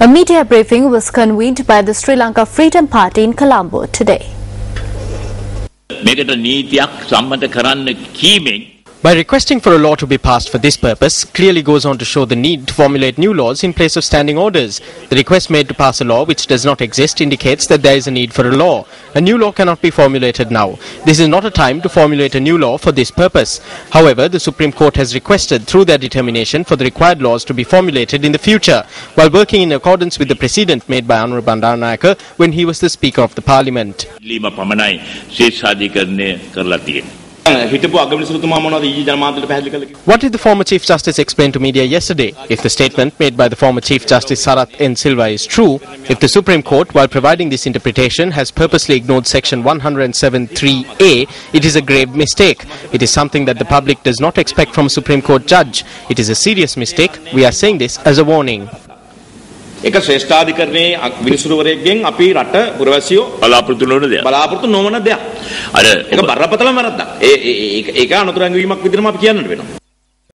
A media briefing was convened by the Sri Lanka Freedom Party in Colombo today. මේකට නීතියක් සම්මත කරන්න කීමෙන් By requesting for a law to be passed for this purpose, clearly goes on to show the need to formulate new laws in place of standing orders. The request made to pass a law which does not exist indicates that there is a need for a law. A new law cannot be formulated now. This is not a time to formulate a new law for this purpose. However, the Supreme Court has requested through their determination for the required laws to be formulated in the future, while working in accordance with the precedent made by Anura Bandaranaike when he was the Speaker of the Parliament. What did the former Chief Justice explain to media yesterday? If the statement made by the former Chief Justice Sarath N. Silva is true, if the Supreme Court, while providing this interpretation, has purposely ignored Section 107.3a, it is a grave mistake. It is something that the public does not expect from a Supreme Court judge. It is a serious mistake. We are saying this as a warning. ඒක ශ්‍රේෂ්ඨාධිකරණයේ විනිසුරුවරයෙක්ගෙන් අපි රට පුරවැසියෝ බලාපොරොත්තු නොවන දෙයක්. බලාපොරොත්තු නොවන දෙයක්. අර ඒක බරපතල වැරද්දක්. ඒ ඒ- ඒක ඒක අනුතරංග වීමක් විදිහටම අපි කියන්නට වෙනවා.